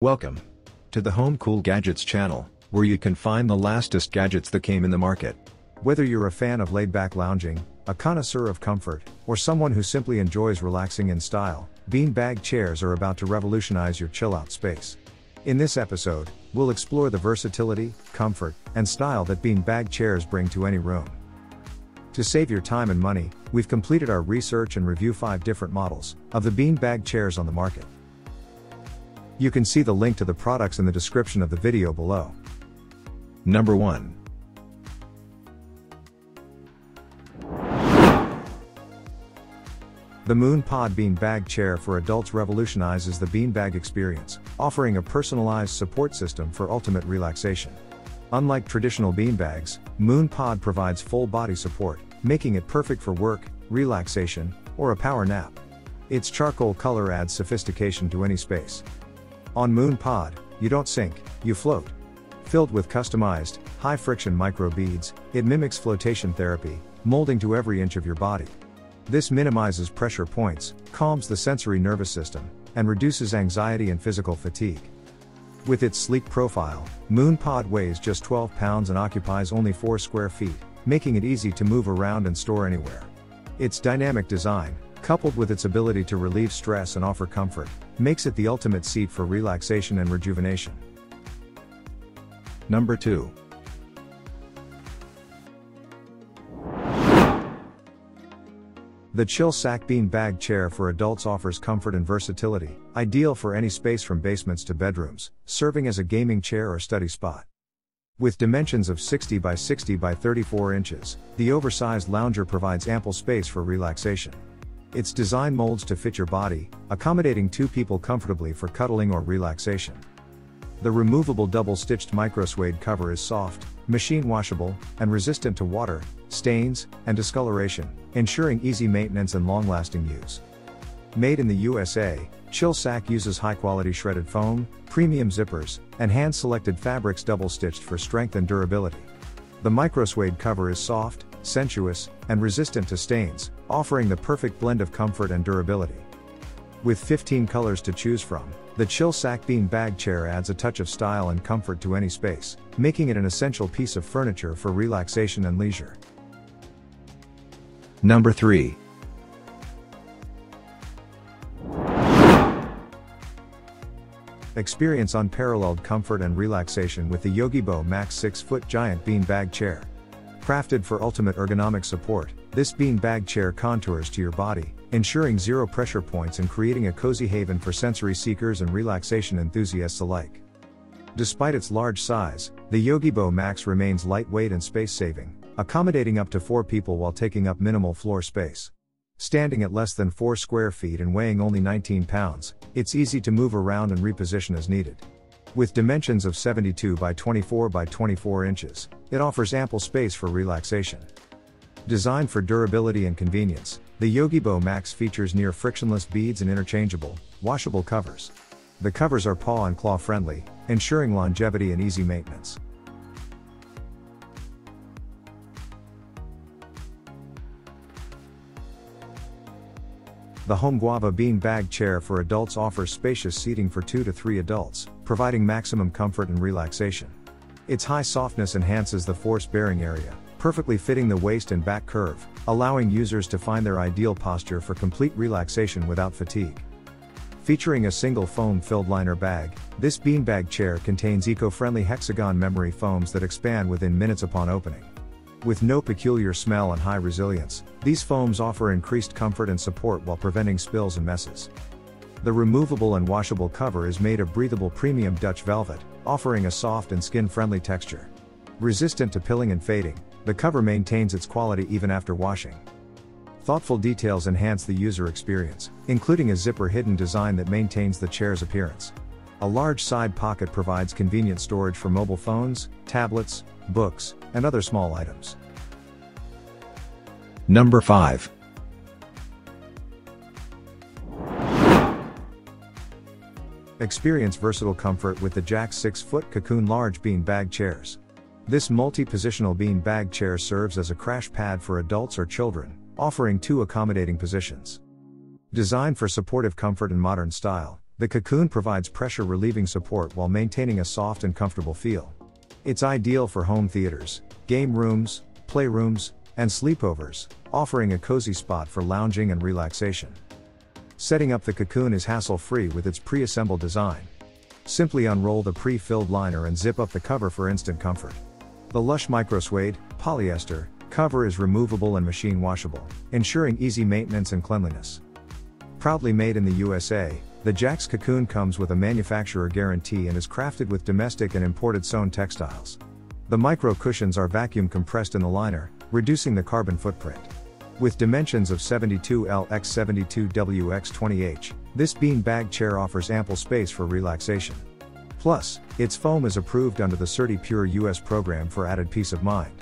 Welcome to the Home Cool Gadgets channel, where you can find the lastest gadgets that came in the market. Whether you're a fan of laid back lounging, a connoisseur of comfort, or someone who simply enjoys relaxing in style, beanbag chairs are about to revolutionize your chill out space. In this episode, we'll explore the versatility, comfort, and style that beanbag chairs bring to any room. To save your time and money, we've completed our research and review five different models of the beanbag chairs on the market. You can see the link to the products in the description of the video below. Number 1. The Moon Pod Beanbag Chair for Adults revolutionizes the beanbag experience, offering a personalized support system for ultimate relaxation. Unlike traditional beanbags, Moon Pod provides full body support, making it perfect for work, relaxation, or a power nap. Its charcoal color adds sophistication to any space. On Moon Pod, you don't sink, you float. Filled with customized, high friction micro beads, it mimics flotation therapy, molding to every inch of your body. This minimizes pressure points, calms the sensory nervous system, and reduces anxiety and physical fatigue. With its sleek profile, Moon Pod weighs just 12 pounds and occupies only 4 square feet, making it easy to move around and store anywhere. Its dynamic design, coupled with its ability to relieve stress and offer comfort, makes it the ultimate seat for relaxation and rejuvenation. Number 2. The Chill Sack Bean Bag Chair for adults offers comfort and versatility, ideal for any space from basements to bedrooms, serving as a gaming chair or study spot. With dimensions of 60 by 60 by 34 inches, the oversized lounger provides ample space for relaxation. Its design molds to fit your body, accommodating two people comfortably for cuddling or relaxation. The removable double stitched microsuede cover is soft, machine washable, and resistant to water, stains, and discoloration, ensuring easy maintenance and long lasting use. Made in the USA, Chill Sack uses high quality shredded foam, premium zippers, and hand selected fabrics double stitched for strength and durability. The microsuede cover is soft, sensuous, and resistant to stains, offering the perfect blend of comfort and durability. With 15 colors to choose from, the Chill Sack Bean Bag Chair adds a touch of style and comfort to any space, making it an essential piece of furniture for relaxation and leisure. Number 3. Experience unparalleled comfort and relaxation with the Yogibo Max 6 foot giant bean bag chair. Crafted for ultimate ergonomic support, this bean bag chair contours to your body, ensuring zero pressure points and creating a cozy haven for sensory seekers and relaxation enthusiasts alike. Despite its large size, the Yogibo Max remains lightweight and space saving, accommodating up to four people while taking up minimal floor space. Standing at less than 4 square feet and weighing only 19 pounds, it's easy to move around and reposition as needed. With dimensions of 72 by 24 by 24 inches, it offers ample space for relaxation. Designed for durability and convenience, the Yogibo Max features near frictionless beads and interchangeable, washable covers. The covers are paw and claw friendly, ensuring longevity and easy maintenance. The Homguava Bean Bag Chair for adults offers spacious seating for 2 to 3 adults, providing maximum comfort and relaxation. Its high softness enhances the force bearing area, perfectly fitting the waist and back curve, allowing users to find their ideal posture for complete relaxation without fatigue. Featuring a single foam filled liner bag, this beanbag chair contains eco friendly hexagon memory foams that expand within minutes upon opening. With no peculiar smell and high resilience, these foams offer increased comfort and support while preventing spills and messes. The removable and washable cover is made of breathable premium Dutch velvet, offering a soft and skin friendly texture. Resistant to pilling and fading, the cover maintains its quality even after washing. Thoughtful details enhance the user experience, including a zipper hidden design that maintains the chair's appearance. A large side pocket provides convenient storage for mobile phones, tablets, books, and other small items. Number 5. Experience versatile comfort with the Jack 6 foot cocoon large bean bag chairs. This multi positional bean bag chair serves as a crash pad for adults or children, offering two accommodating positions. Designed for supportive comfort and modern style, The cocoon provides pressure relieving support while maintaining a soft and comfortable feel. It's ideal for home theaters, game rooms, playrooms, and sleepovers, offering a cozy spot for lounging and relaxation. Setting up the cocoon is hassle free with its pre assembled design. Simply unroll the pre filled liner and zip up the cover for instant comfort. The lush microsuede, polyester, cover is removable and machine washable, ensuring easy maintenance and cleanliness. Proudly made in the USA, the Jaxx cocoon comes with a manufacturer guarantee and is crafted with domestic and imported sewn textiles. The micro cushions are vacuum compressed in the liner, reducing the carbon footprint. With dimensions of 72L x 72W x 20H, this bean bag chair offers ample space for relaxation. Plus, its foam is approved under the CertiPUR-US program for added peace of mind.